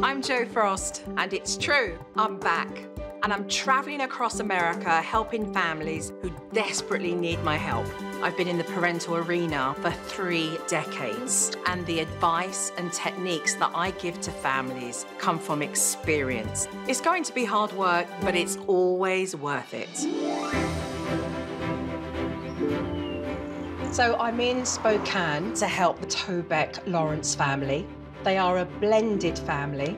I'm Jo Frost, and it's true, I'm back. And I'm traveling across America helping families who desperately need my help. I've been in the parental arena for three decades, and the advice and techniques that I give to families come from experience. It's going to be hard work, but it's always worth it. So I'm in Spokane to help the Tobeck Lawrence family. They are a blended family.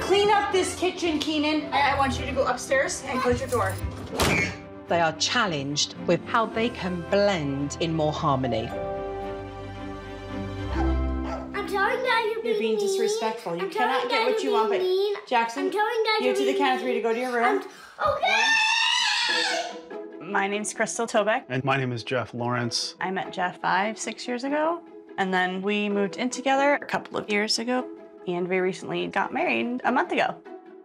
Clean up this kitchen, Keenan. I, I want you to go upstairs and close your door. They are challenged with how they can blend in more harmony. I'm telling Dad you're, You're being mean. disrespectful. You I'm cannot telling get Dad what you you're want, but being mean. Jackson, I'm telling Dad you you're to the being count of three to go to your room. Okay. My name's Crystal Tobeck. And my name is Jeff Lawrence. I met Jeff five, six years ago. And then we moved in together a couple of years ago. And we recently got married a month ago.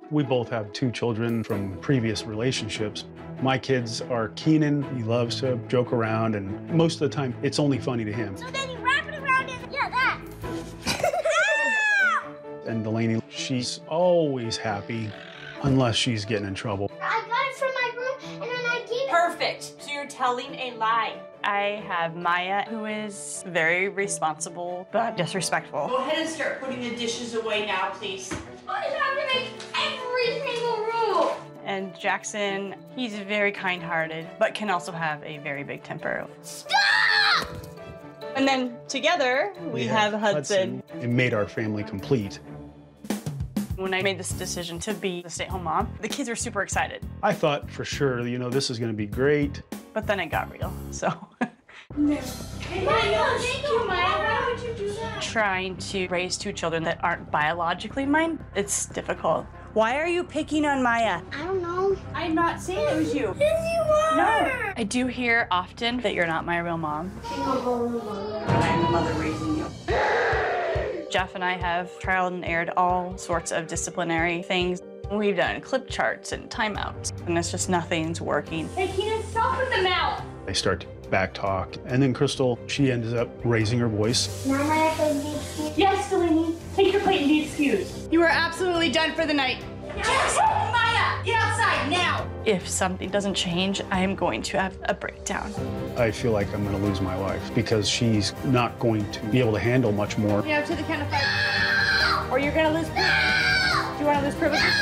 We both have two children from previous relationships. My kids are Keenan. He loves to joke around, and most of the time, it's only funny to him. So then you wrap it around his yeah that. And Delaney, she's always happy unless she's getting in trouble. I you're telling a lie. I have Maya, who is very responsible but disrespectful. Go ahead and start putting the dishes away now, please. I have to make every single room. And Jackson, he's very kind hearted, but can also have a very big temper. Stop! And then together, we, have Hudson. It made our family complete. When I made this decision to be the stay at home mom, the kids were super excited. I thought for sure, you know, this is going to be great. But then it got real. So Maya, thank you, Maya. Why you do trying to raise two children that aren't biologically mine, it's difficult. Why are you picking on Maya? I don't know. I'm not saying it was you. Yes, you are. No. I do hear often that you're not my real mom. I'm the mother raising you. Jeff and I have trial and aired all sorts of disciplinary things. We've done clip charts and timeouts, and it's just nothing's working. Hey, Keenan, stop with the mouth. They start to back talk. And then Crystal, she ends up raising her voice. Now Maya can be excused. Yes, Delaney. Take your plate and be excused. You are absolutely done for the night. Jackson! Maya! Get outside now! If something doesn't change, I am going to have a breakdown. I feel like I'm going to lose my wife because she's not going to be able to handle much more. You know, to the count of five. Or you're gonna lose. Do you want to lose privileges?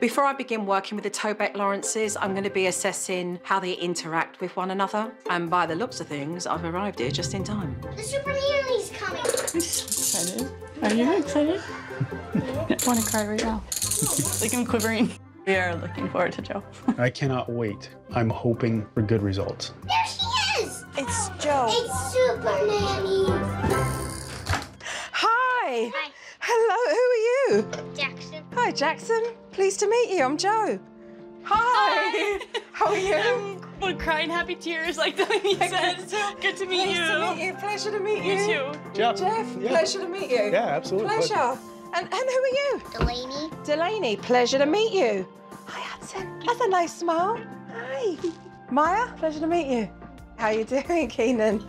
Before I begin working with the Tobeck Lawrences, I'm going to be assessing how they interact with one another. And by the looks of things, I've arrived here just in time. The super nanny's coming. Excited? Are you excited? I want to cry right now. like I'm quivering. We are looking forward to Jo. I cannot wait. I'm hoping for good results. Jo. It's super nanny. Hi. Hi, Hello, who are you? Jackson. Hi, Jackson. Pleased to meet you. I'm Jo. Hi. Hi. How are you? We're crying happy tears like Delaney said. Good to meet Pleased you. to meet you. Pleasure to meet you. You too. Jeff. Jeff, Yeah. pleasure to meet you. Yeah, absolutely. Pleasure. And, and who are you? Delaney. Delaney, pleasure to meet you. Hi, Hudson. That's a nice smile. Hi. Maya, pleasure to meet you. How you doing, Keenan?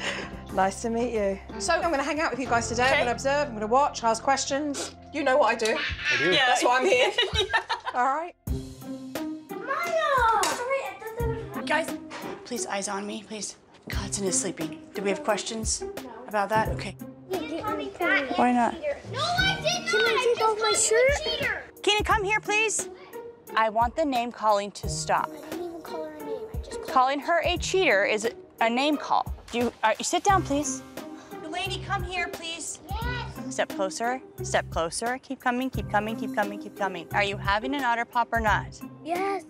Nice to meet you. So I'm going to hang out with you guys today. I'm going to observe, I'm going to watch, ask questions. You know what I do. I do. Yeah. That's why I'm here. All right. Maya. Sorry, I thought that was. Guys, please eyes on me, please. Hudson is sleeping. Do we have questions about that? Okay. Why not? No, I did not. Can I take off my shirt? Cheater. Keenan, come here, please. I want the name calling to stop. I didn't even call her a name. I just called Calling her a cheater is a, a name call. Do you, uh, you sit down, please? Delaney, come here, please. Yes. Step closer, step closer. Keep coming, keep coming, keep coming, keep coming. Are you having an otter pop or not? Yes.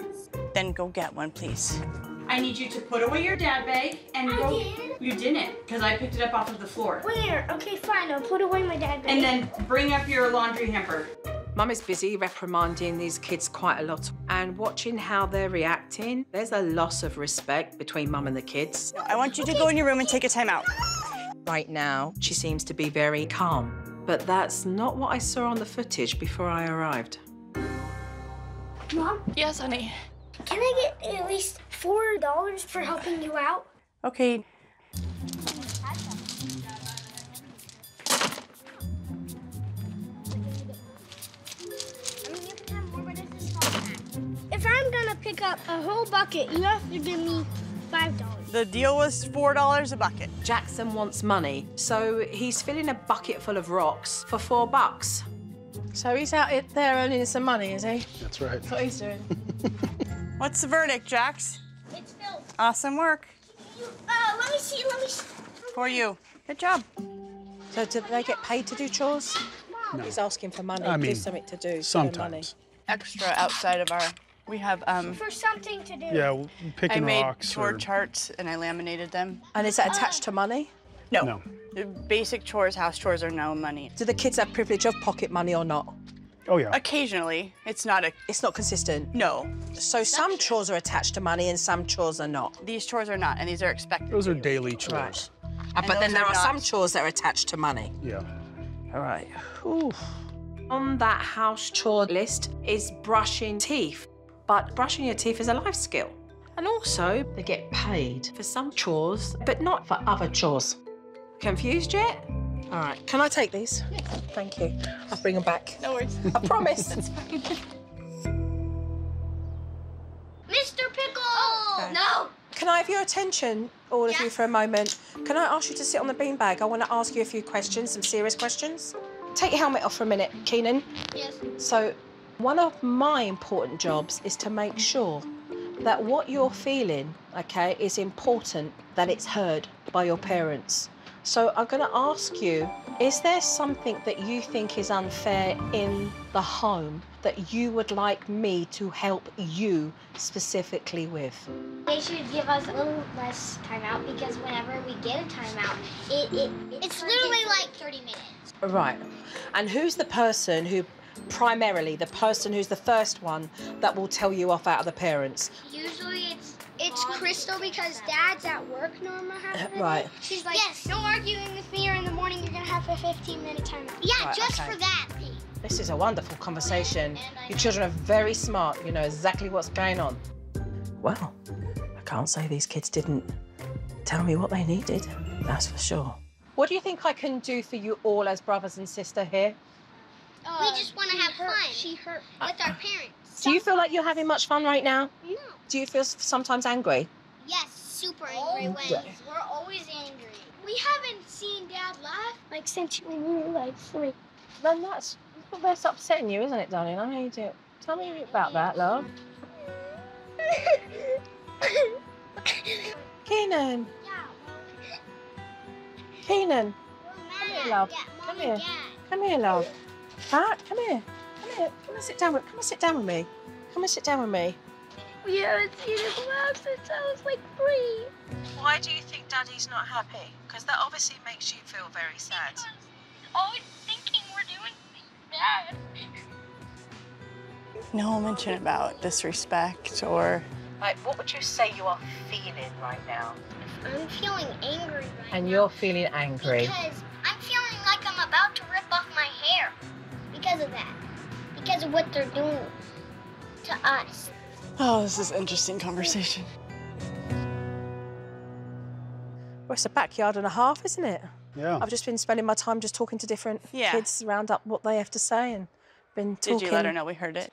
Then go get one, please. I need you to put away your dad bag and I go. did. You didn't, because I picked it up off of the floor. Where? Okay, fine. I'll put away my dad bag. And then bring up your laundry hamper. Mum is busy reprimanding these kids quite a lot and watching how they're reacting. There's a loss of respect between mum and the kids. I want you to go in your room and take a time out. Right now, she seems to be very calm. But that's not what I saw on the footage before I arrived. Mom, Yes, honey. can I get at least four dollars for helping you out? Okay, pick up a whole bucket, you have to give me five dollars. The deal was $4 a bucket. Jackson wants money, so he's filling a bucket full of rocks for four bucks. So he's out there earning some money, is he? That's right. That's what he's doing. What's the verdict, Jax? It's filled. Awesome work. You, uh, let me see, let me see. For you. Good job. So do they get paid to do chores? No. He's asking for money. I Give mean, something to do. for money. Sometimes. Extra outside of our, we have, um, For something to do. Yeah, w- I picking made rocks. chore or- charts and I laminated them. And is that attached to money? No. No. The basic chores, house chores are no money. Do the kids have privilege of pocket money or not? Oh, yeah. Occasionally, it's not a, It's not consistent. no. So some chores are attached to money and some chores are not. These chores are not, and these are expected. Those are daily chores. Uh, but then those there are are some not- chores that are attached to money. Yeah. All right. Ooh. On that house chore list is brushing teeth. But brushing your teeth is a life skill. And also, they get paid for some chores, but not for other chores. Confused yet? All right. Can I take these? Thank you. I'll bring them back. No worries. I promise. Mr. Pickle! No! Can I have your attention, all of you, for a moment? Can I ask you to sit on the beanbag? I want to ask you a few questions, some serious questions. Take your helmet off for a minute, Keenan. Yes. So, one of my important jobs is to make sure that what you're feeling, okay, is important, that it's heard by your parents. So, I'm going to ask you is there something that you think is unfair in the home that you would like me to help you specifically with? They should give us a little less timeout because whenever we get a timeout, it, it, it's literally like 30 minutes. Right. And who's the person who, primarily, the person who's the first one that will tell you off out of the parents? Usually it's it's Crystal because Dad's at work normal half of uh, the Right. day. She's like, yes, no arguing with me or in the morning. You're gonna have a 15 minute timeout. Yeah, Right, just okay. for that, Pete. This is a wonderful conversation. Your children are very smart. You know exactly what's going on. Well, I can't say these kids didn't tell me what they needed. That's for sure. What do you think I can do for you all as brothers and sister here? Uh, we just want to have fun. She hurt with our parents. Do you feel like you're having much fun right now? No. Do you feel sometimes angry? Yes, super angry oh, ways. We're always angry. We haven't seen Dad laugh like since we were like three. Then that's that's upsetting you, isn't it, darling? I know you do. Tell me about that, love. Keenan, Yeah. Keenan, We're here, love. at Come here. Come here, love. Pat, come here. Come here. Come and sit down with. Come and sit down with me. Come and sit down with me. We haven't seen him laugh since I was like three. Why do you think Daddy's not happy? Because that obviously makes you feel very sad. Always thinking we're doing bad. No mention about disrespect or Like, what would you say you are feeling right now? I'm feeling angry right now. And now. you're feeling angry. Because Because of that. Because of what they're doing to us. Oh, this is interesting conversation. Well, it's a backyard and a half, isn't it? Yeah. I've just been spending my time just talking to different Yeah. kids, round up what they have to say, and been talking. Did you let her know we heard it?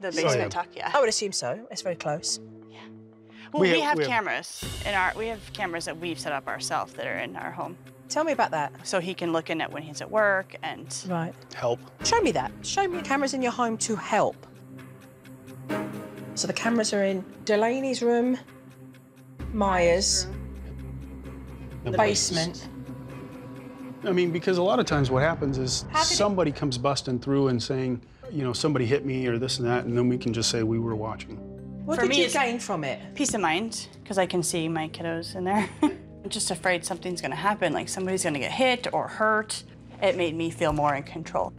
The basement yeah. talk, yeah. I would assume so. It's very close. Yeah. Well, we we, have- have, we have- cameras in our. We have cameras that we've set up ourselves that are in our home, Tell me about that. so he can look in it when he's at work and. Right. Help. Show me that. Show me cameras in your home to help. So the cameras are in Delaney's room, Maya's, The basement. I mean, because a lot of times what happens is How did somebody comes busting through and saying, you know, somebody hit me or this and that, and then we can just say we were watching. What For did me, you it's- gain from it? Peace of mind, because I can see my kiddos in there. I'm just afraid something's gonna happen, like somebody's gonna get hit or hurt. It made me feel more in control.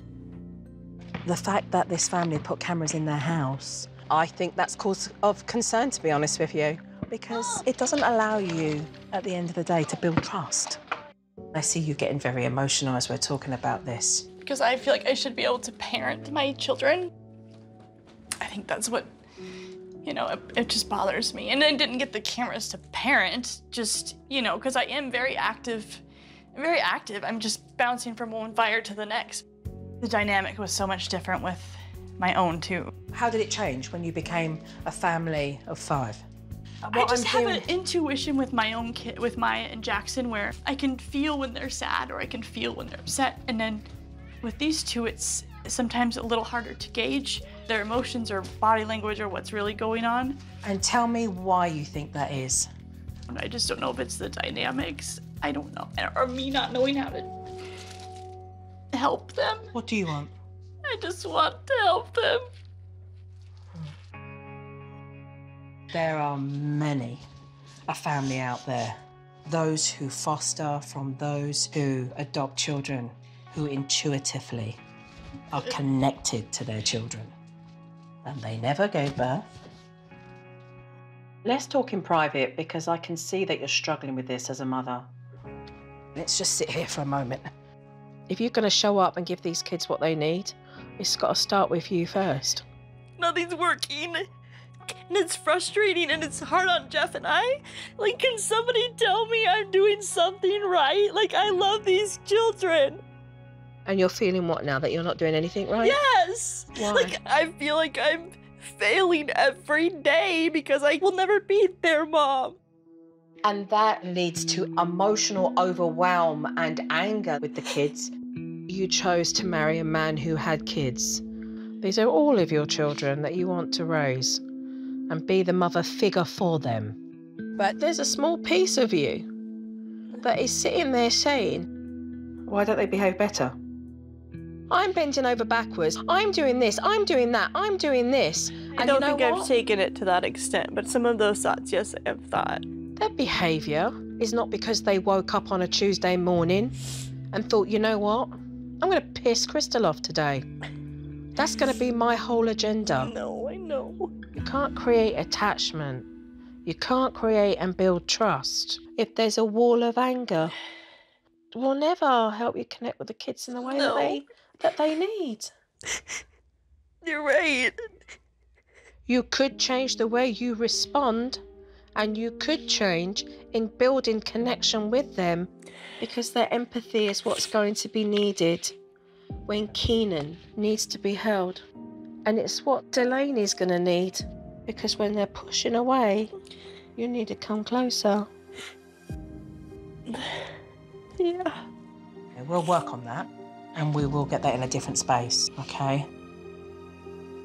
The fact that this family put cameras in their house, I think that's cause of concern, to be honest with you, because it doesn't allow you, at the end of the day, to build trust. I see you getting very emotional as we're talking about this. Because I feel like I should be able to parent my children. I think that's what, you know, it, it just bothers me. And I didn't get the cameras to parent, just, you know, because I am very active. I'm very active. I'm just bouncing from one fire to the next. The dynamic was so much different with my own, too. How did it change when you became a family of five? I just have an intuition with my own kid, with Maya and Jackson, where I can feel when they're sad or I can feel when they're upset. And then with these two, it's sometimes a little harder to gauge their emotions or body language or what's really going on. And tell me why you think that is. I just don't know if it's the dynamics. I don't know. Or me not knowing how to help them. What do you want? I just want to help them. There are many a family out there. Those who foster from those who adopt children, who intuitively are connected to their children. And they never gave birth. Let's talk in private because I can see that you're struggling with this as a mother. Let's just sit here for a moment. If you're going to show up and give these kids what they need, it's got to start with you first. Nothing's working. And it's frustrating and it's hard on Jeff and I. Like, can somebody tell me I'm doing something right? Like, I love these children. And you're feeling what now? That you're not doing anything right? Yes! Why? Like, I feel like I'm failing every day because I will never be their mom. And that leads to emotional overwhelm and anger with the kids. You chose to marry a man who had kids. These are all of your children that you want to raise and be the mother figure for them. But there's a small piece of you that is sitting there saying, Why don't they behave better? I'm bending over backwards. I'm doing this. I'm doing that. I'm doing this. I don't you know think what? I've taken it to that extent, but some of those thoughts, yes, I have thought. Their behaviour is not because they woke up on a Tuesday morning and thought, you know what? I'm going to piss Crystal off today. That's going to be my whole agenda. No, I know. You can't create attachment. You can't create and build trust. If there's a wall of anger, it will never help you connect with the kids in the way that No. they that they need. You're right. You could change the way you respond and you could change in building connection with them because their empathy is what's going to be needed when Keenan needs to be held. And it's what Delaney's going to need because when they're pushing away, you need to come closer. Yeah. Okay, we'll work on that and we will get that in a different space, okay?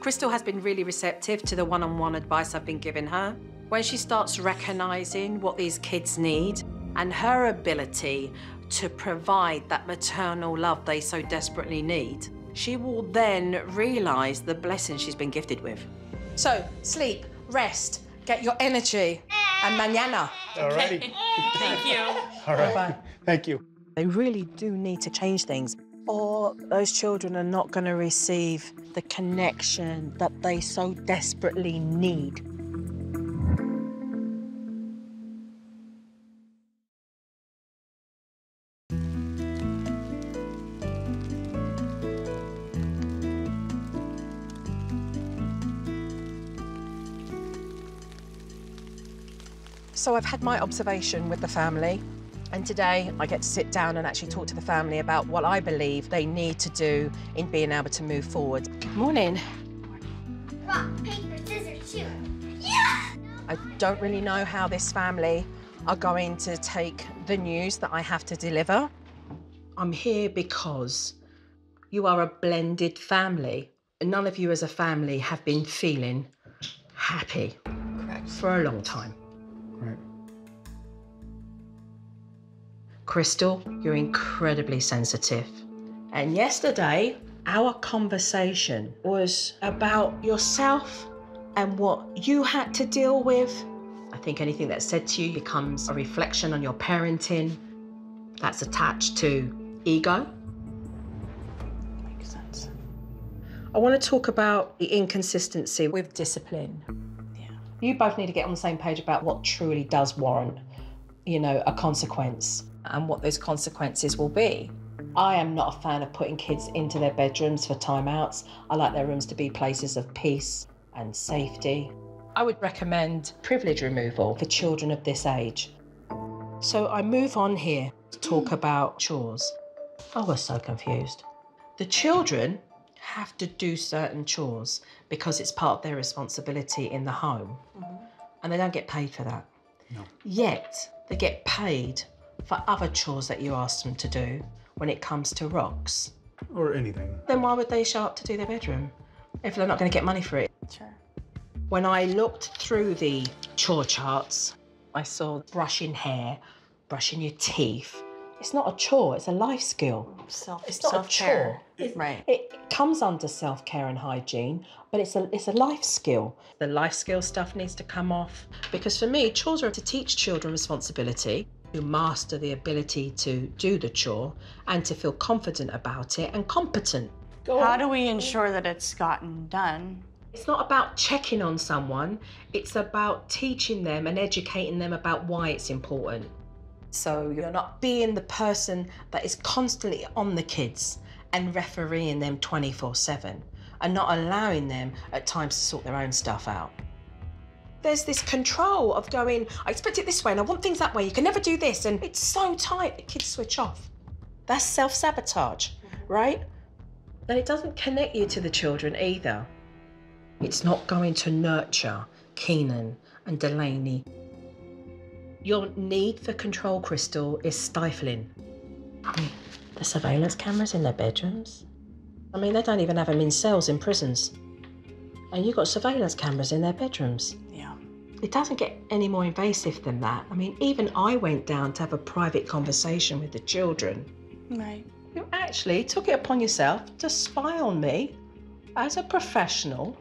Crystal has been really receptive to the one on one advice I've been giving her. When she starts recognizing what these kids need and her ability to provide that maternal love they so desperately need, she will then realize the blessing she's been gifted with. So, sleep, rest, get your energy, and mañana. All righty. Thank you. All right. Bye. Thank you. They really do need to change things, or those children are not going to receive the connection that they so desperately need. So I've had my observation with the family, and today I get to sit down and actually talk to the family about what I believe they need to do in being able to move forward. Good morning. Rock, paper, scissors, shoot. Yeah! I don't really know how this family are going to take the news that I have to deliver. I'm here because you are a blended family. None of you as a family have been feeling happy for a long time. Right. Crystal, you're incredibly sensitive. And yesterday, our conversation was about yourself and what you had to deal with. I think anything that's said to you becomes a reflection on your parenting that's attached to ego. Makes sense. I want to talk about the inconsistency with discipline. Yeah. You both need to get on the same page about what truly does warrant, you know, a consequence and what those consequences will be. I am not a fan of putting kids into their bedrooms for timeouts. I like their rooms to be places of peace and safety. I would recommend privilege removal for children of this age. So I move on here to talk about chores. I was so confused. The children have to do certain chores because it's part of their responsibility in the home, mm-hmm. and they don't get paid for that. No. Yet they get paid for other chores that you ask them to do when it comes to rocks. Or anything. Then why would they show up to do their bedroom if they're not going to get money for it? Sure. When I looked through the chore charts, I saw brushing hair, brushing your teeth. It's not a chore, it's a life skill. Self, It's not a chore. It- Right. It comes under self-care and hygiene, but it's a it's a life skill. The life skill stuff needs to come off because for me, chores are to teach children responsibility, to master the ability to do the chore, and to feel confident about it and competent. Go How on. do we ensure that it's gotten done? It's not about checking on someone, it's about teaching them and educating them about why it's important. So you're not being the person that is constantly on the kids and refereeing them 24 7 and not allowing them at times to sort their own stuff out. There's this control of going, I expect it this way and I want things that way, you can never do this, and it's so tight, the kids switch off. That's self sabotage, mm-hmm. right? And it doesn't connect you to the children either. It's not going to nurture Keenan and Delaney. Your need for control, Crystal, is stifling. I mean, the surveillance cameras in their bedrooms. I mean, they don't even have them in cells in prisons. And you've got surveillance cameras in their bedrooms. Yeah. It doesn't get any more invasive than that. I mean, even I went down to have a private conversation with the children. Right. You actually took it upon yourself to spy on me as a professional.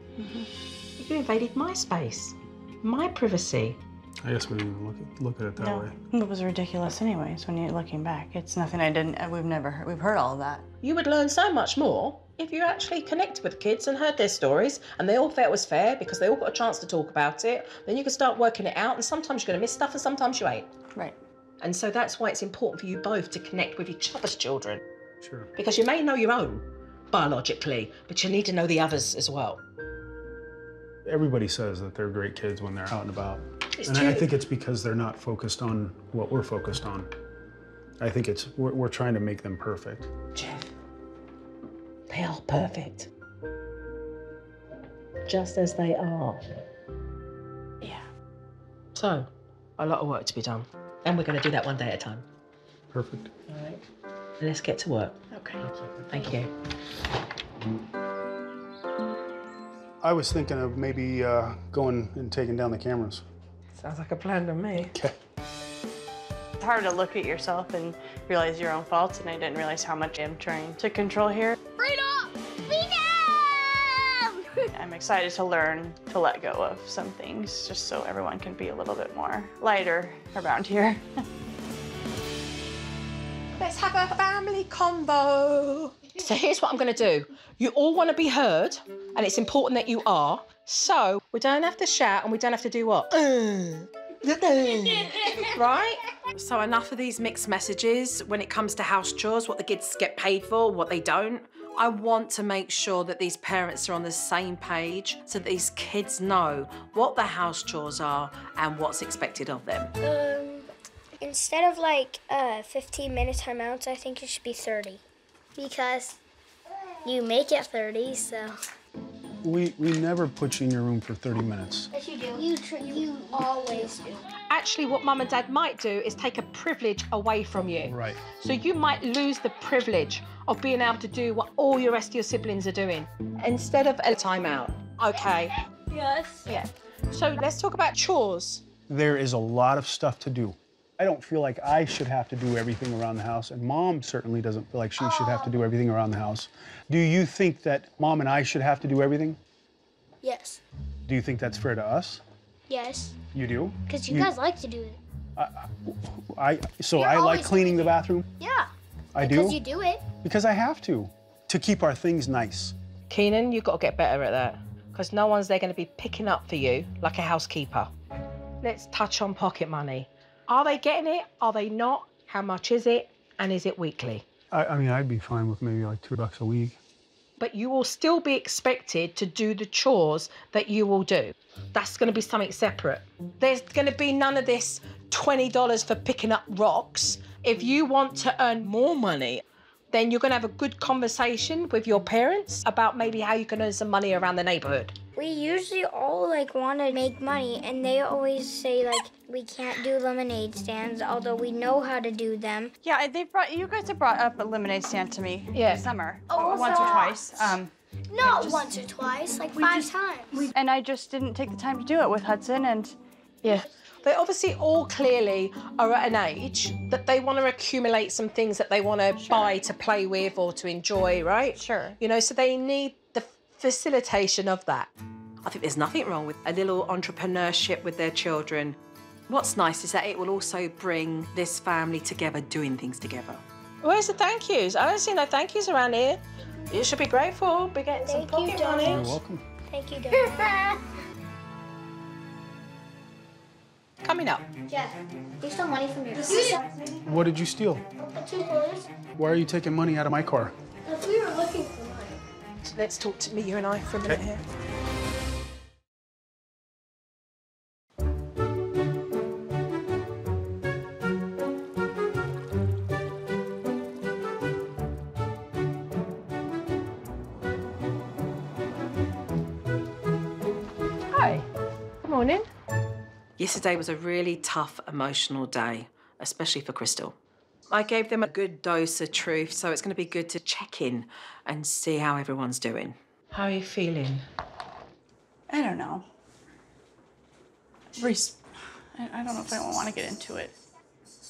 You invaded my space, my privacy. I guess we didn't even look at, look at it that No, way. it was ridiculous. Anyways, when you're looking back, it's nothing I didn't. uh, We've never heard. We've heard all of that. You would learn so much more if you actually connected with the kids and heard their stories and they all felt it was fair because they all got a chance to talk about it. Then you can start working it out and sometimes you're going to miss stuff and sometimes you ain't. Right. And so that's why it's important for you both to connect with each other's children Sure. because you may know your own biologically, but you need to know the others as well. Everybody says that they're great kids when they're out and about. It's and I- I think it's because they're not focused on what we're focused on. I think it's we're, we're trying to make them perfect. Jeff, they are perfect. Just as they are. Yeah. So, a lot of work to be done. And we're going to do that one day at a time. Perfect. All right. Let's get to work. Okay. Thank you. I was thinking of maybe uh, going and taking down the cameras. Sounds like a plan to me. Okay. It's hard to look at yourself and realize your own faults, and I didn't realize how much I'm trying to control here. Excited to learn to let go of some things, just so everyone can be a little bit more lighter around here. Let's have a family combo. So here's what I'm going to do. You all want to be heard, and it's important that you are. So we don't have to shout, and we don't have to do what? right? So enough of these mixed messages when it comes to house chores, what the kids get paid for, what they don't. I want to make sure that these parents are on the same page so these kids know what the house chores are and what's expected of them. Um, instead of like uh, 15 minute timeouts, I think it should be 30. Because you make it 30, so. We we never put you in your room for 30 minutes. Yes, you do. You, tr- you always do. Actually, what mum and dad might do is take a privilege away from you. Right. So you might lose the privilege of being able to do what all your rest of your siblings are doing instead of a timeout. Okay. Yes. Yeah. So let's talk about chores. There is a lot of stuff to do. I don't feel like I should have to do everything around the house, and mom certainly doesn't feel like she should have to do everything around the house. Do you think that mom and I should have to do everything? Yes. Do you think that's fair to us? Yes. You do? Because you, You- guys like to do it. I I so You're I like cleaning the bathroom. Yeah. I Because do Because you do it. because I have to to keep our things nice. Keenan, you've got to get better at that because no one's there going to be picking up for you like a housekeeper. Let's touch on pocket money. Are they getting it? Are they not? How much is it? And is it weekly? I, I mean, I'd be fine with maybe like two bucks a week. But you will still be expected to do the chores that you will do. That's going to be something separate. There's going to be none of this $20 for picking up rocks. If you want to earn more money, then you're going to have a good conversation with your parents about maybe how you can earn some money around the neighborhood. We usually all like want to make money, and they always say like we can't do lemonade stands, although we know how to do them. Yeah, they brought you guys have brought up a lemonade stand to me. Yeah. this summer. Oh, once or twice. Um, Not once or twice, like five just- times. and I just didn't take the time to do it with Hudson, and Yeah. They obviously all clearly are at an age that they want to accumulate some things that they want to buy to play with or to enjoy, right? Sure. You know, so they need the facilitation of that. I think there's nothing wrong with a little entrepreneurship with their children. What's nice is that it will also bring this family together doing things together. Where's the thank yous? I don't see no thank yous around here. You should be grateful. Be getting some Thank you, pocket Dad. money. You're welcome. Thank you, Dad. Coming up. Jeff, you stole money from your What did you steal? two quarters. Why are you taking money out of my car? If we were looking for money. Let's talk to me, you and I, for a minute Okay. here. Yesterday was a really tough emotional day, especially for Crystal. I gave them a good dose of truth, so it's going to be good to check in and see how everyone's doing. How are you feeling? I don't know. Res- I I don't know if I want to get into it.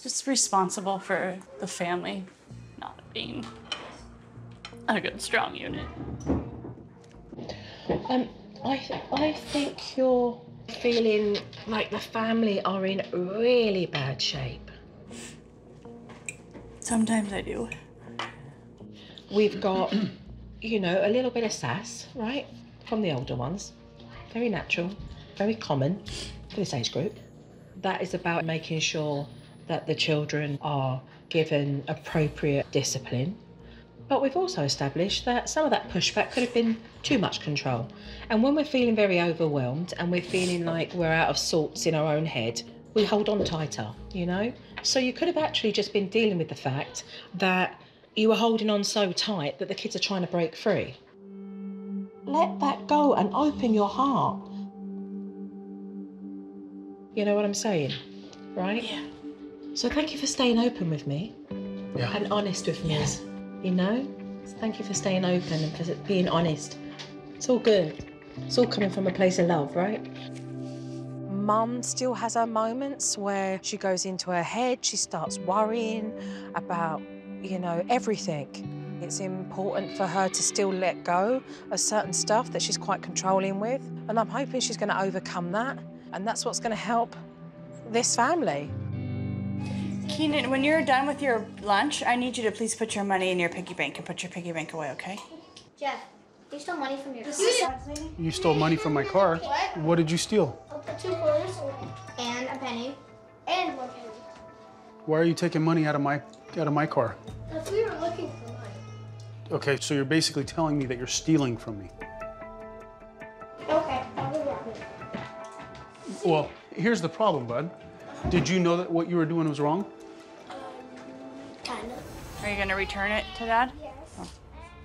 Just responsible for the family not being a good, strong unit. Um, I th- I think you're feeling like the family are in really bad shape. Sometimes I do. We've got, you know, a little bit of sass, right, from the older ones. Very natural, very common for this age group. That is about making sure that the children are given appropriate discipline. But we've also established that some of that pushback could have been too much control. And when we're feeling very overwhelmed and we're feeling like we're out of sorts in our own head, we hold on tighter, you know? So you could have actually just been dealing with the fact that you were holding on so tight that the kids are trying to break free. Let that go and open your heart. You know what I'm saying? Right? Yeah. So thank you for staying open with me Yeah. and honest with me. You know? So thank you for staying open and for being honest. It's all good. It's all coming from a place of love, right? Mum still has her moments where she goes into her head, she starts worrying about, you know, everything. It's important for her to still let go of certain stuff that she's quite controlling with. And I'm hoping she's going to overcome that. And that's what's going to help this family. Keenan, when you're done with your lunch, I need you to please put your money in your piggy bank and put your piggy bank away, okay? Jeff, you stole money from your You stole money from my car. What? What did you steal? two quarters and a penny and one penny. Why are you taking money out of my out of my car? If we were looking for money. Okay, so you're basically telling me that you're stealing from me. Okay, I'll be back. Well, here's the problem, bud. Did you know that what you were doing was wrong? Kinda. Are you gonna return it to dad?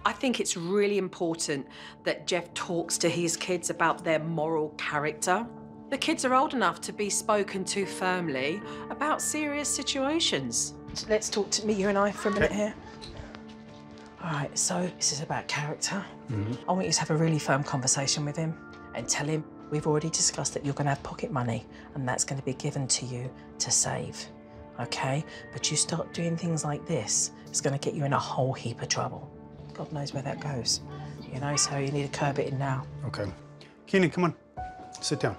I think it's really important that Jeff talks to his kids about their moral character. The kids are old enough to be spoken to firmly about serious situations. Let's talk to me, you and I, for a minute here. All right, so this is about character. Mm. I want you to have a really firm conversation with him and tell him we've already discussed that you're going to have pocket money and that's going to be given to you to save. Okay? But you start doing things like this, it's going to get you in a whole heap of trouble. God knows where that goes. You know, so you need to curb it in now. Okay. Keenan, come on. Sit down.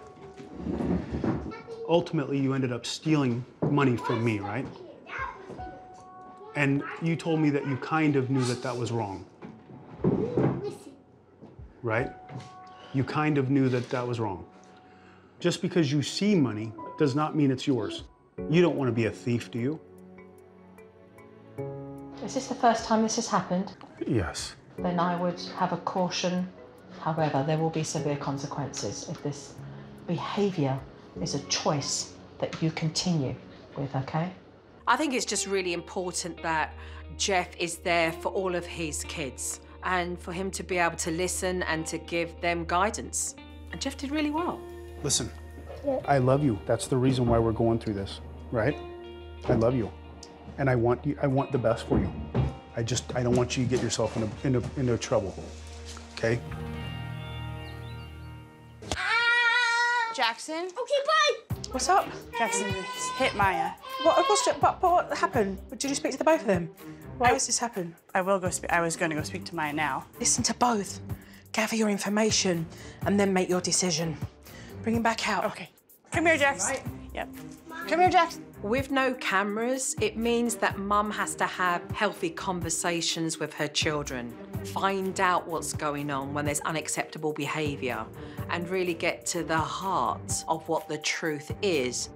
Ultimately, you ended up stealing money from me, right? And you told me that you kind of knew that that was wrong. Right? You kind of knew that that was wrong. Just because you see money does not mean it's yours. You don't want to be a thief, do you? Is this the first time this has happened? Yes. then I would have a caution. However, there will be severe consequences if this behaviour is a choice that you continue with, okay? I think it's just really important that Jeff is there for all of his kids and for him to be able to listen and to give them guidance. And Jeff did really well. Listen, I love you. That's the reason why we're going through this, right? I love you, and I want you. I want the best for you. I just I don't want you to get yourself into into, into trouble. Okay? Jackson? Okay, bye. What's up? Jackson hit Maya. What, what's, but, but what happened? Did you speak to the both of them? Why has this happened? I will go. Spe- I was going to go speak to Maya now. Listen to both. Gather your information and then make your decision. Bring him back out. Okay. Come here, Jax. Yep. Come here, Jax. With no cameras, it means that mum has to have healthy conversations with her children, find out what's going on when there's unacceptable behaviour, and really get to the heart of what the truth is.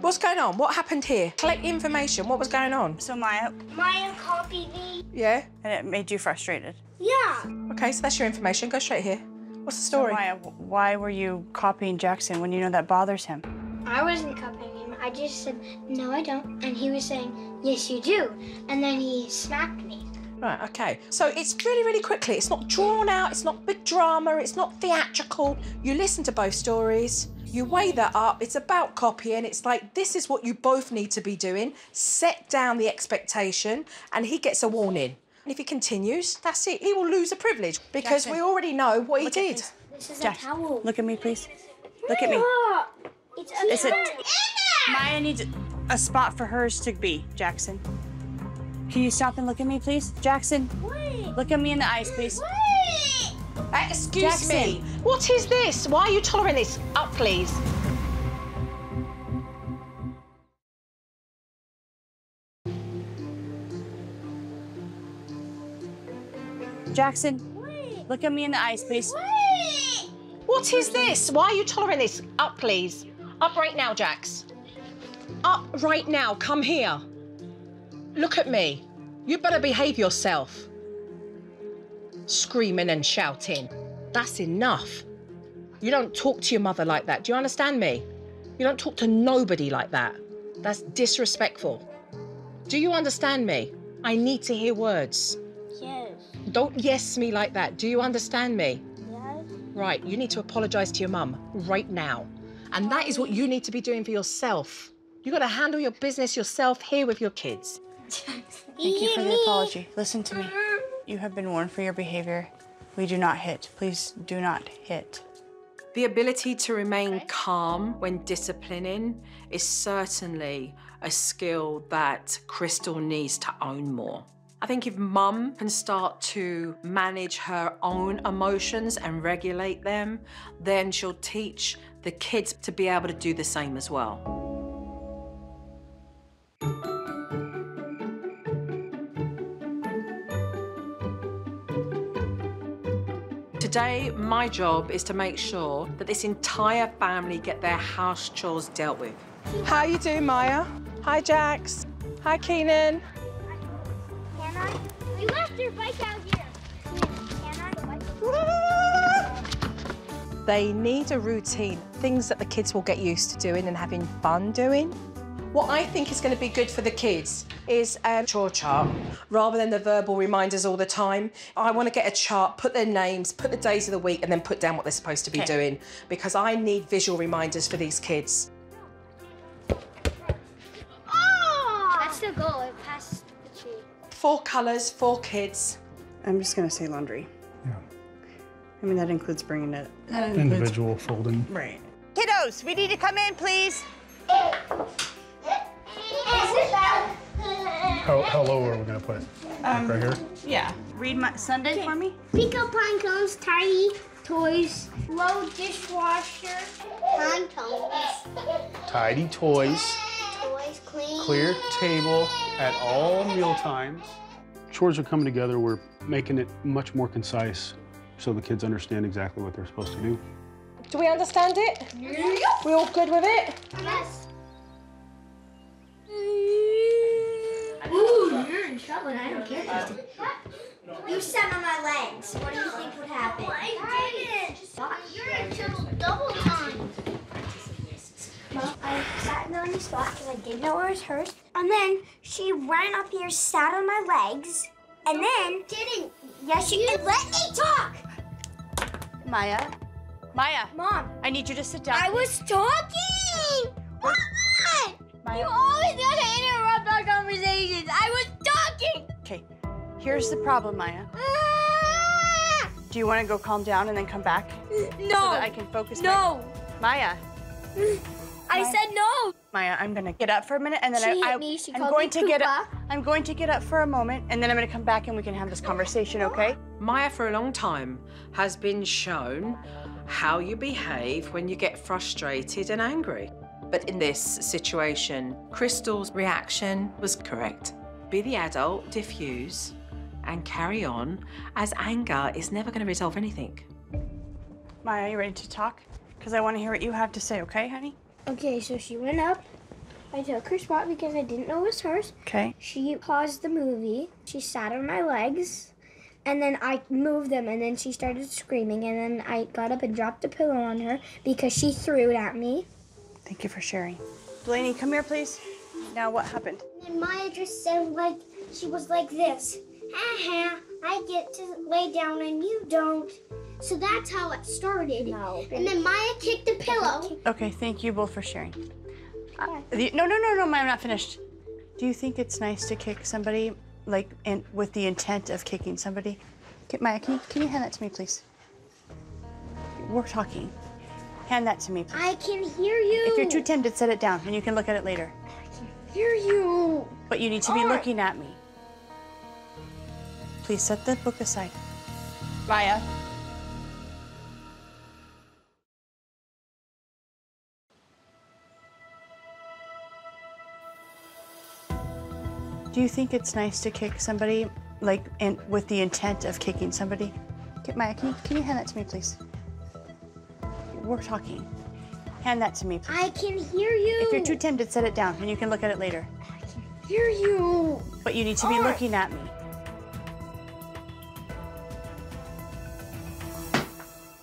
What's going on? What happened here? Collect information. What was going on? So Maya, Maya copied me. Yeah. and it made you frustrated. Yeah. Okay, so that's your information. Go straight here. What's the So story? Maya, why were you copying Jackson when you know that bothers him? I wasn't copying him. I just said, no, I don't. And he was saying, yes, you do. And then he smacked me. Right, okay. So it's really, really quickly. It's not drawn out, it's not big drama, it's not theatrical. You listen to both stories, you weigh that up. It's about copying. It's like, this is what you both need to be doing. Set down the expectation, and he gets a warning. And if he continues, that's it. He will lose a privilege because Jackson, we already know what he look did. this. This is Jax, a towel. look at me, please. Look at me. It's a Is it- Emma! Maya needs a spot for hers to be, Jackson. Can you stop and look at me, please? Jackson, Wait. look at me in the eyes, please. Wait. Uh, excuse Jackson. me. What is this? Why are you tolerating this? Up, please. Jackson, look at me in the eyes, please. Wait. What is this? Why are you tolerating this? Up, please. Up right now, Jax. Up right now. Come here. Look at me. You better behave yourself. Screaming and shouting. That's enough. You don't talk to your mother like that. Do you understand me? You don't talk to nobody like that. That's disrespectful. Do you understand me? I need to hear words. Yes. Don't yes me like that. Do you understand me? Yes. Right, you need to apologize to your mum right now. And that is what you need to be doing for yourself. You got to handle your business yourself here with your kids. Thank you for the apology. Listen to me. You have been warned for your behavior. We do not hit. Please do not hit. The ability to remain calm when disciplining is certainly a skill that Crystal needs to own more. I think if mum can start to manage her own emotions and regulate them, then she'll teach the kids to be able to do the same as well. Today, my job is to make sure that this entire family get their house chores dealt with. How you doing, Maya? Hi, Jax. Hi, Keenan. Can I? We left your bike out here. Can I? They need a routine, things that the kids will get used to doing and having fun doing. What I think is going to be good for the kids is a chore chart rather than the verbal reminders all the time. I want to get a chart, put their names, put the days of the week, and then put down what they're supposed to be doing because I need visual reminders for these kids. Oh! That's the goal. It passed the tree. Four colours, four kids. I'm just gonna say laundry. Yeah. I mean, that includes bringing it. Individual folding. Right. Kiddos, we need to come in, please. How, how low are we gonna put it? Like um, right here? Yeah. Read my Sunday for me. Pico pine cones, tiny toys, low dishwasher, pine cones, Tidy toys, toys, clean. clear table at all meal times. Chores are coming together. We're making it much more concise so the kids understand exactly what they're supposed to do. Do we understand it? We all good with it? Yes. Ooh, you're in trouble and I don't care. Kristen. You sat on my legs. What do you think would happen? I didn't. You're in trouble double time. Well, I sat in the his spot because I didn't know it was hers. And then she ran up here, sat on my legs, and then didn't. Yes, she did. Let me talk, Maya. Maya. Mom. I need you to sit down. I was talking. What? Maya. You always gotta interrupt our conversations. I was talking. Okay. Here's the problem, Maya. Ah! Do you want to go calm down and then come back No. so that I can focus? my- no. Maya. I said no. Maya, I'm gonna get up for a minute and then She I, hit I me. She I'm called going me to get up. I'm going to get up for a moment and then I'm gonna come back and we can have this conversation, okay? Maya, for a long time, has been shown how you behave when you get frustrated and angry. But in this situation, Crystal's reaction was correct. Be the adult, diffuse, and carry on, as anger is never going to resolve anything. Maya, you ready to talk? Because I want to hear what you have to say, okay, honey? Okay, so she went up. I took her spot because I didn't know it was hers. Okay. She paused the movie. She sat on my legs. And then I moved them, and then she started screaming. And then I got up and dropped a pillow on her because she threw it at me. Thank you for sharing. Delaney, come here, please. Now, what happened? And Maya just said, like, she was like this. Haha, I get to lay down and you don't. So that's how it started. No. And then Maya kicked the pillow. Okay, thank you both for sharing. Uh, the- no, no, no, no, Maya, I'm not finished. Do you think it's nice to kick somebody, like, in, with the intent of kicking somebody? Okay, Maya, can you, can you hand that to me, please? We're talking. Hand that to me, please. I can hear you. If you're too tempted, set it down and you can look at it later. I can hear you. But you need to be looking at me. Please set the book aside. Maya. Do you think it's nice to kick somebody, like, in, with the intent of kicking somebody? Maya, can you, can you hand that to me, please? We're talking. Hand that to me, please. I can hear you. If you're too tempted, set it down and you can look at it later. I can hear you. But you need to be Alright. looking at me.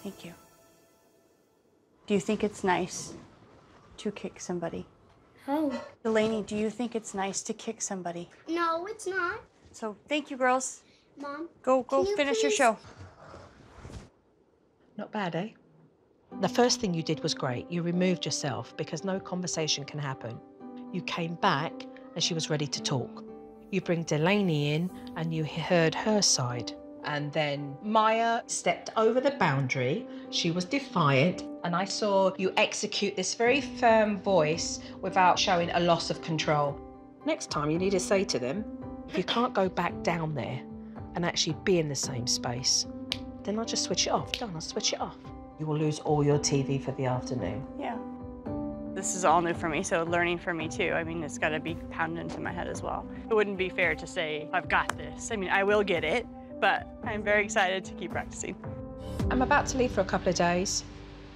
Thank you. Do you think it's nice to kick somebody? Oh. Delaney, do you think it's nice to kick somebody? No, it's not. So thank you, girls. Mom. Go go Can you finish your show. Not bad, eh? The first thing you did was great. You removed yourself because no conversation can happen. You came back and she was ready to talk. You bring Delaney in and you heard her side. And then Maya stepped over the boundary. She was defiant. And I saw you execute this very firm voice without showing a loss of control. Next time, you need to say to them, if you can't go back down there and actually be in the same space, then I'll just switch it off. Done, I'll switch it off. You will lose all your TV for the afternoon. Yeah. This is all new for me, so learning for me too. I mean, it's got to be pounded into my head as well. It wouldn't be fair to say, I've got this. I mean, I will get it, but I'm very excited to keep practicing. I'm about to leave for a couple of days.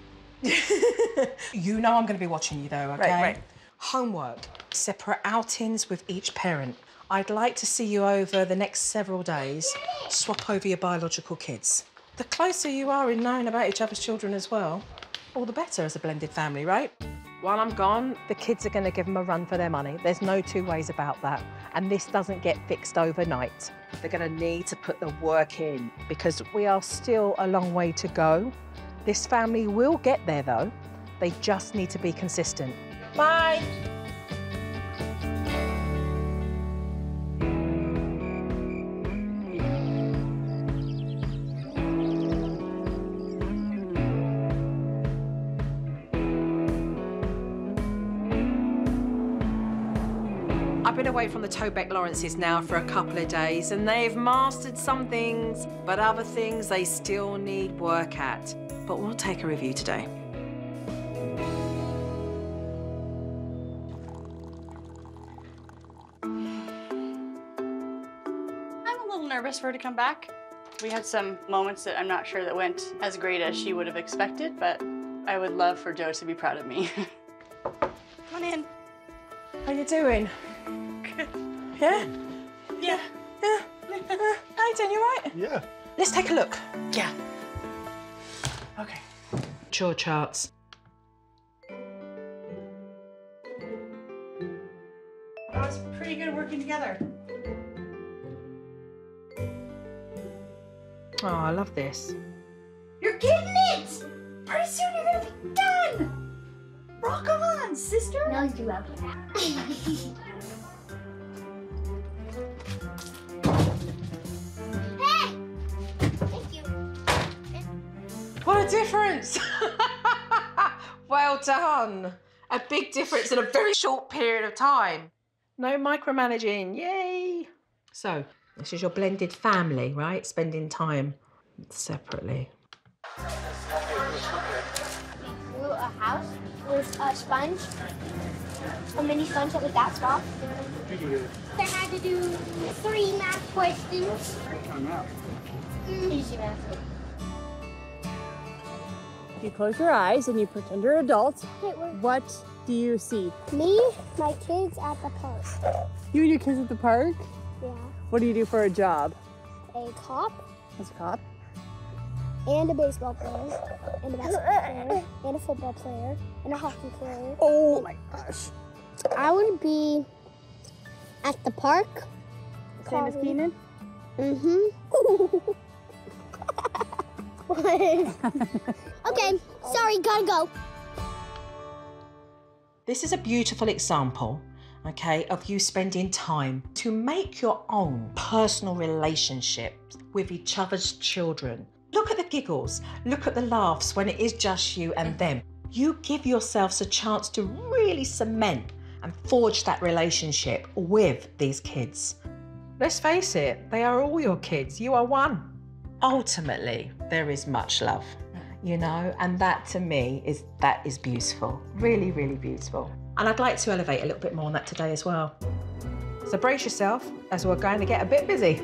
you know I'm going to be watching you though, okay? right. Homework, separate outings with each parent. I'd like to see you over the next several days. Swap over your biological kids. The closer you are in knowing about each other's children as well, all the better as a blended family, right? While I'm gone, the kids are going to give them a run for their money. There's no two ways about that. And this doesn't get fixed overnight. They're going to need to put the work in because we are still a long way to go. This family will get there though. They just need to be consistent. Bye. Away from the Tobeck Lawrences now for a couple of days and they've mastered some things, but other things they still need work at. But we'll take a review today. I'm a little nervous for her to come back. We had some moments that I'm not sure that went as great as she would have expected, but I would love for Jo to be proud of me. Come on in. How are you doing? Good. Yeah? Yeah. Yeah. Uh, how you doing? Right? Yeah. Let's take a look. Yeah. Okay. Chore charts. That was pretty good working together. Oh, I love this. You're getting it! Pretty soon you're gonna be done! Rock on, sister! No, you do have a difference! well done. A big difference in a very short period of time. No micromanaging. Yay! So, this is your blended family, right? Spending time separately. Blew a house with a sponge, a mini sponge that was that small. I had to do three math questions. Mm, easy math. You close your eyes and you pretend you're adults. Wait, wait. What do you see? Me, my kids at the park. You and your kids at the park? Yeah. What do you do for a job? A cop As a cop? and a baseball player and a basketball player and a football player and a hockey player. Oh my gosh. I would be at the park. Same as Keenan? Mm-hmm. okay, sorry, gotta go. This is a beautiful example, okay, of you spending time to make your own personal relationships with each other's children. Look at the giggles, look at the laughs when it is just you and mm-hmm. them. You give yourselves a chance to really cement and forge that relationship with these kids. Let's face it, they are all your kids. You are one. Ultimately, there is much love you know and that to me is that is beautiful really really beautiful. And i'd like to elevate a little bit more on that today as well. So brace yourself as we're going to get a bit busy.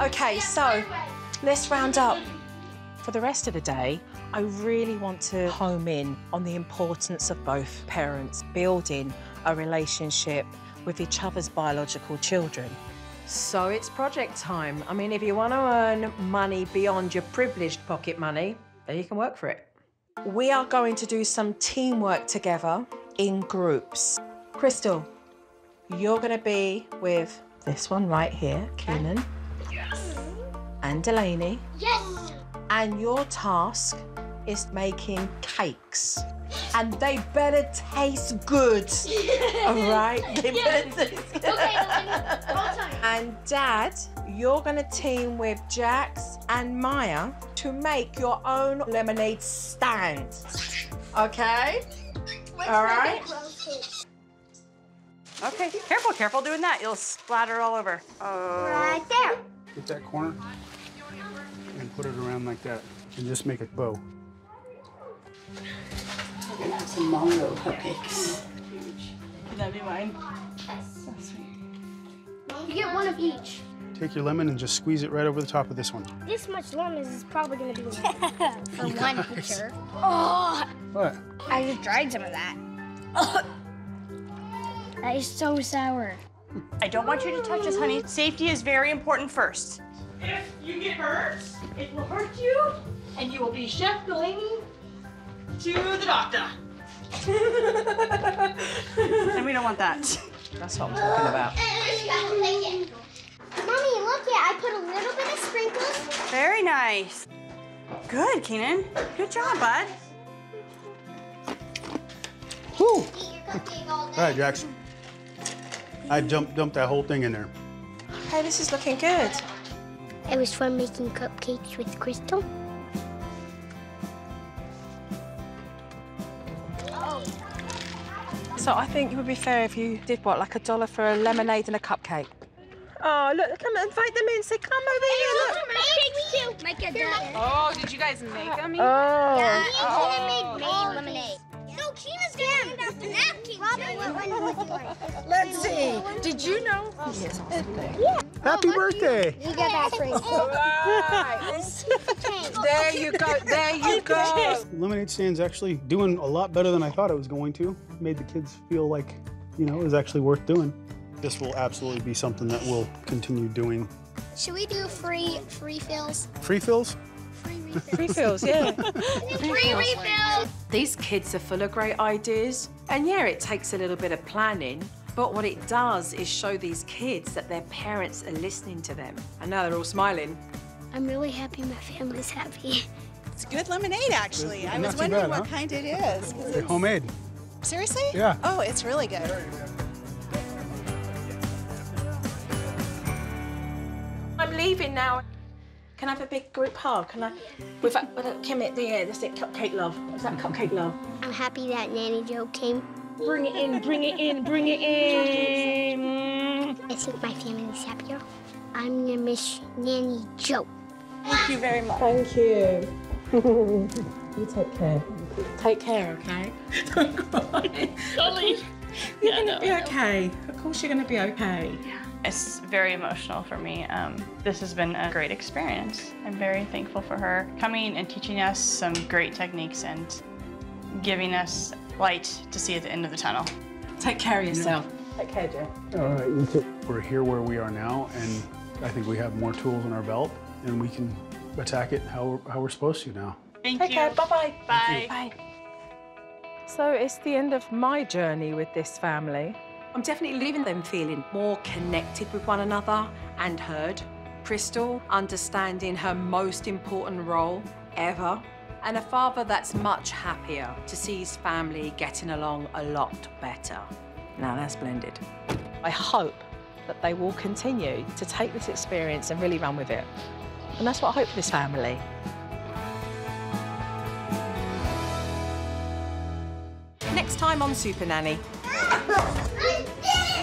Okay so let's round up for the rest of the day, I really want to home in on the importance of both parents building a relationship with each other's biological children. So it's project time. I mean, if you want to earn money beyond your privileged pocket money, then you can work for it. We are going to do some teamwork together in groups. Crystal, you're going to be with this one right here, Keenan. Yes. And Delaney. Yes. And your task is making cakes. And they better taste good. All right? They better taste good. And Dad, you're going to team with Jax and Maya to make your own lemonade stand. Okay? All right? Okay, careful, careful doing that. You'll splatter all over. Oh. Right there. Get that corner and put it around like that and just make it bow. We're gonna have some mango cupcakes. Huge. Can that be mine? You get one of each. Take your lemon and just squeeze it right over the top of this one. This much lemon is probably gonna be enough for You one guys. picture. Oh, What? I just tried some of that. that is so sour. I don't want you to touch this, honey. Safety is very important first. If you get hurt, it will hurt you, and you will be shuffling to the doctor. And we don't want that. That's what I'm talking about. Mommy, look it. I put a little bit of sprinkles. Very nice. Good, Keenan. Good job, bud. Woo! Eat your cupcake all day. All right, Jackson. I dumped, dumped that whole thing in there. Okay, this is looking good. It was fun making cupcakes with Crystal. So I think it would be fair if you did what, like a dollar for a lemonade and a cupcake. Oh, look, come and invite them in. Say, come over here. Look. Cupcakes too. Make a dad. Oh, did you guys make them? Oh. Yeah, and Keenan made oh. made lemonade. No, Keenan's gonna hand out the napkin. Robin, what one would you like? Let's see. Did you know? Happy birthday! You get that free. There you go. There you go. Lemonade stand's actually doing a lot better than I thought it was going to. Made the kids feel like, you know, it was actually worth doing. This will absolutely be something that we'll continue doing Should we do free free fills? Free fills? Free refills. Refills, yeah. free refills. These kids are full of great ideas. And yeah, it takes a little bit of planning, but what it does is show these kids that their parents are listening to them. And now they're all smiling. I'm really happy my family's happy. It's good lemonade, actually. I was wondering bad, what huh? kind it is. 'cause it's- Homemade. Seriously? Yeah. Oh, it's really good. I'm leaving now. Can I have a big group hug? Can I? With, a- with a, Kim at the air, that's it, cupcake love. Is that cupcake love? I'm happy that Nanny Jo came. Bring it in, bring it in, bring it in. I think my family's happier. I'm gonna miss Nanny Jo. Thank you very much. Thank you. you take care. Take care, okay? Don't cry. Golly. You're gonna be okay. Of course, you're gonna be okay. It's very emotional for me. Um, this has been a great experience. I'm very thankful for her coming and teaching us some great techniques and giving us light to see at the end of the tunnel. Take care of yourself. Take care, Jo. All right, you too. We're here where we are now, and I think we have more tools in our belt, and we can attack it how, how we're supposed to now. Thank Take you. care. Bye-bye. Bye. Bye. So it's the end of my journey with this family. I'm definitely leaving them feeling more connected with one another and heard. Crystal understanding her most important role ever. And a father that's much happier to see his family getting along a lot better. Now that's blended. I hope that they will continue to take this experience and really run with it. And that's what I hope for this family. Next time on Super Nanny.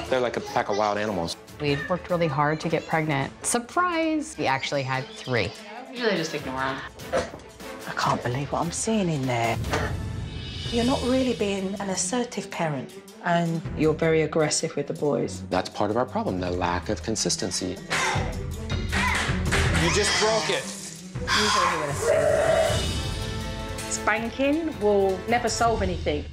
They're like a pack of wild animals. We'd worked really hard to get pregnant. Surprise! We actually had three. Usually just ignore them. I can't believe what I'm seeing in there. You're not really being an assertive parent, and you're very aggressive with the boys. That's part of our problem, the lack of consistency. You just broke it. Spanking will never solve anything.